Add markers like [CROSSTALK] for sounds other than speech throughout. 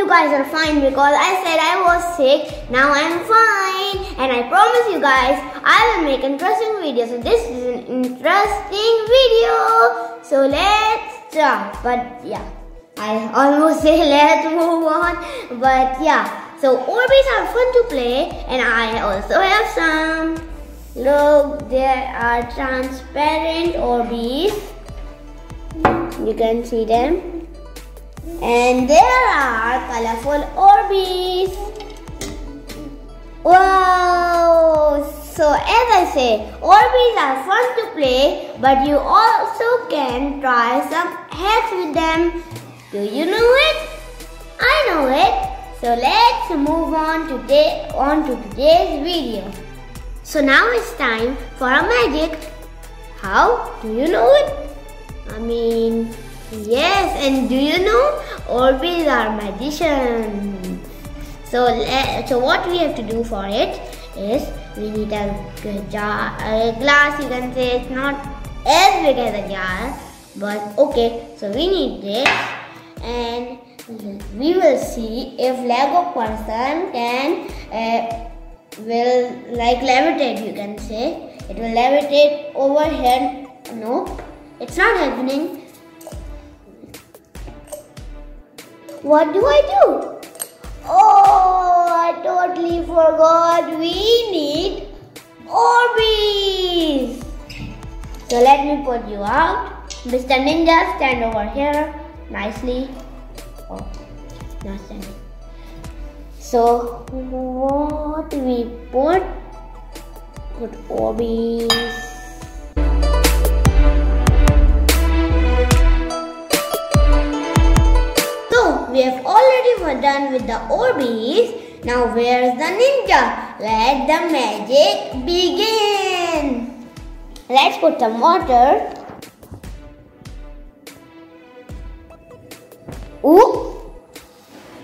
you guys are fine because I said I was sick. Now I'm fine. And I promise you guys, I will make interesting videos. So this is an interesting video. So let's start. But yeah, I almost [LAUGHS] say let's move on. But yeah, so Orbeez are fun to play. And I also have some. Look, there are transparent Orbeez. You can see them and there are colorful Orbeez. Wow! So as I say, Orbeez are fun to play, but you also can try some hacks with them. Do you know it? I know it. So let's move on today on to today's video. So now it's time for a magic. How? Do you know it? I mean, Yes, and do you know Orbeez are magicians. So, so what we have to do for it is we need a jar, a glass. You can say it's not as big as a jar, but okay. So we need this, and we will see if Lego person can uh, will like levitate. You can say it will levitate over here. No, it's not happening What do I do? Oh, I totally forgot. We need Orbeez. So let me put you out. Mr. Ninja, stand over here nicely. Oh, not standing. So what we put? Put Orbeez. We have already done with the Orbeez. Now where's the ninja? Let the magic begin. Let's put some water. Ooh.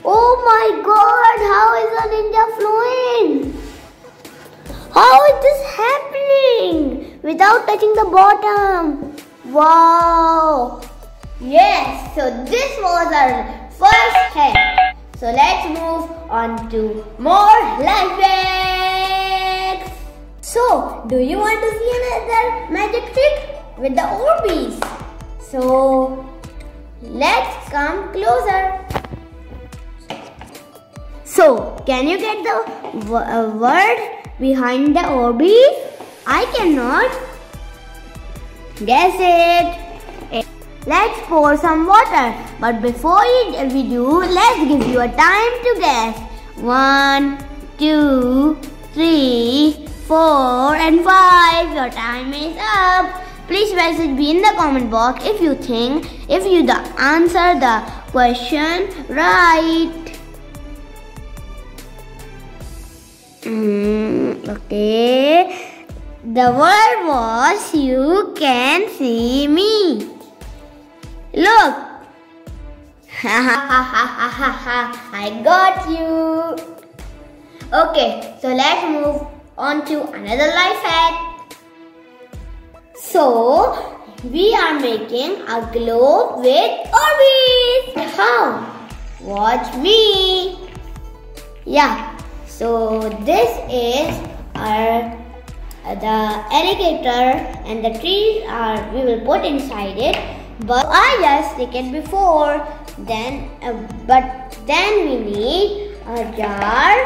Oh my god, how is the ninja flowing? How is this happening? Without touching the bottom. Wow. Yes, so this was our first head. So let's move on to more life hacks. So, do you want to see another magic trick with the Orbeez? So, let's come closer. So, can you get the uh, word behind the Orbeez? I cannot guess it. Let's pour some water. But before we do, let's give you a time to guess. One, two, three, four, and five. Your time is up. Please message me in the comment box if you think, if you the answer the question right. Mm, okay. The word was you can see me. Look! Ha ha ha ha ha ha I got you! Okay, so let's move on to another life hack. So, we are making a globe with Orbeez. How? Watch me. Yeah, so this is our the alligator and the trees are we will put inside it but I just take it before. Then uh, but then we need a jar.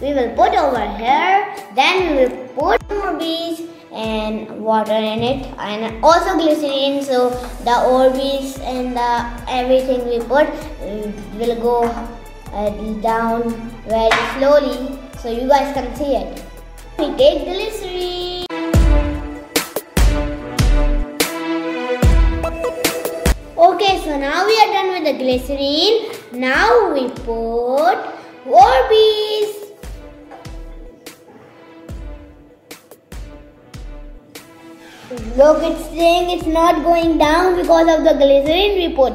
We will put over here. Then we will put more bees and water in it and also glycerine so the Orbeez and the everything we put uh, will go uh, down very slowly. So you guys can see it. We take glycerine the glycerine. Now we put Orbeez. Look, it's saying it's not going down because of the glycerine we put.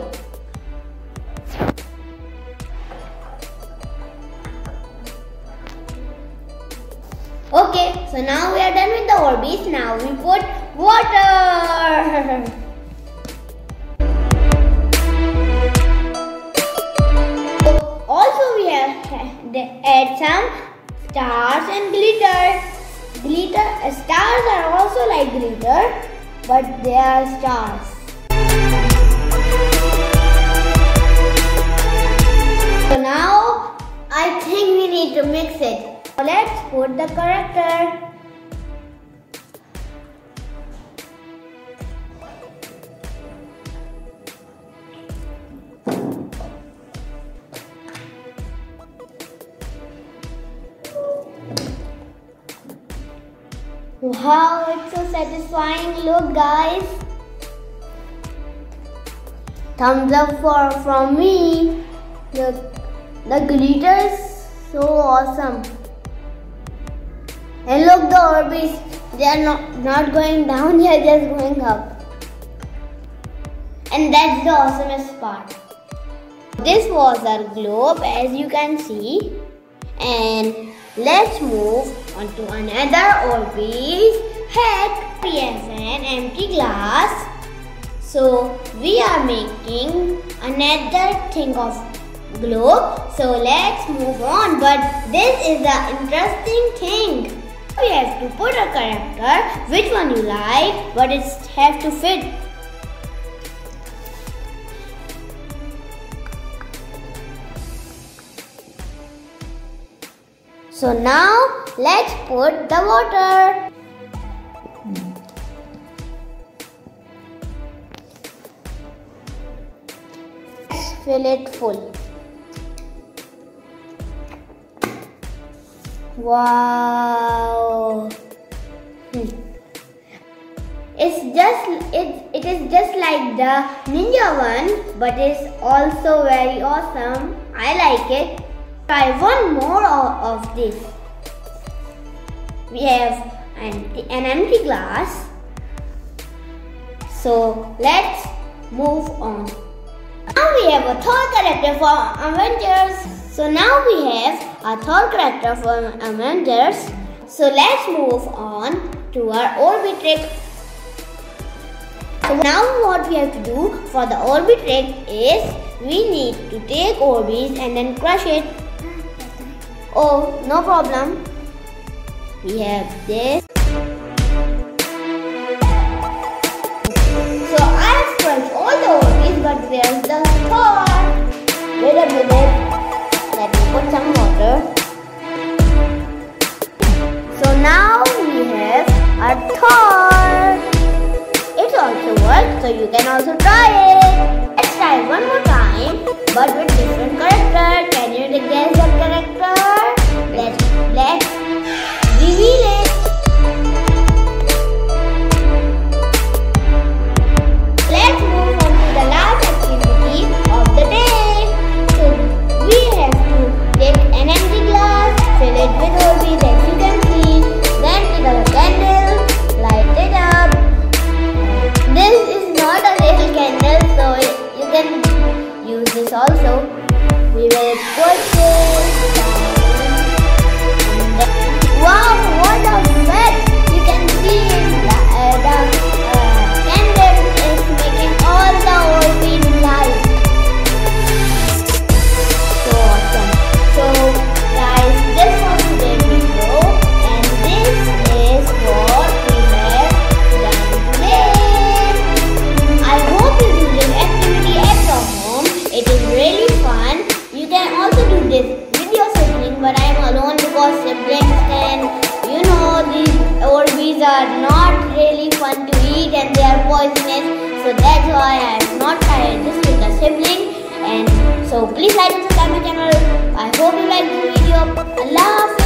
Okay, so now we are done with the Orbeez. Now we put water. [LAUGHS] add some stars and glitter. Glitter uh, stars are also like glitter, but they are stars. So now I think we need to mix it. Let's put the character. Wow, it's so satisfying. Look guys. Thumbs up for from me. Look, the glitter is so awesome. And look the Orbeez. They are not, not going down, [LAUGHS] they are just going up. And that's the awesomest part. This was our globe as you can see. And Let's move on to another Orbeez. Heck, we have an empty glass. So we are making another thing of globe. So let's move on. But this is the interesting thing. We have to put a character, which one you like, but it has to fit So now let's put the water. Let's fill it full. Wow. Hmm. It's just it, it is just like the ninja one but it's also very awesome. I like it. Try one more of this. We have an, an empty glass. So let's move on. Now we have a third character for Avengers. So now we have a third character for Avengers. So let's move on to our Orbi trick. So now what we have to do for the Orbi trick is we need to take Orbeez and then crush it Oh, no problem. We have this. So I have scrunched all the Orbeez, but where's the third? Wait a minute. Siblings can, you know, these Orbeez are not really fun to eat and they are poisonous. So that's why I have not tried this with a sibling. And so please like and subscribe my channel. I hope you like the video. Allah